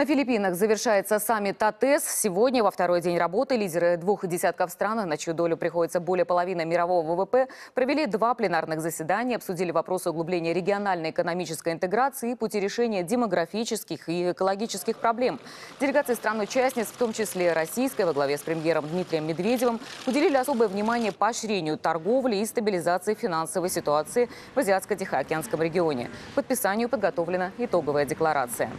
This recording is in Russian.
На Филиппинах завершается саммит АТЭС. Сегодня, во второй день работы, лидеры двух десятков стран, на чью долю приходится более половины мирового ВВП, провели два пленарных заседания, обсудили вопросы углубления региональной экономической интеграции и пути решения демографических и экологических проблем. Делегации стран-участниц, в том числе российской, во главе с премьером Дмитрием Медведевым, уделили особое внимание поощрению торговли и стабилизации финансовой ситуации в Азиатско-Тихоокеанском регионе. К подписанию подготовлена итоговая декларация.